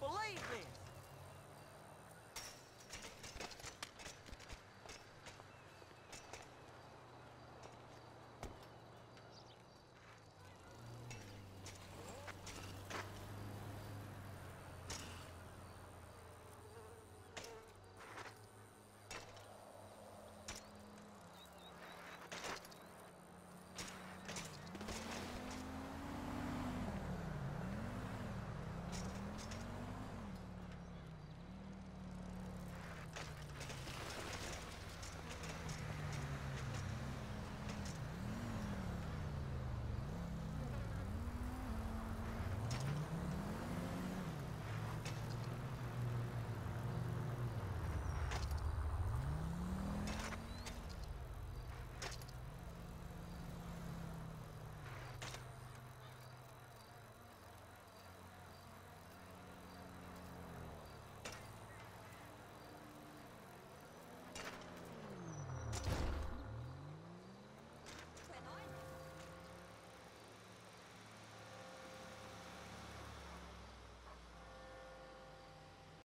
believe me.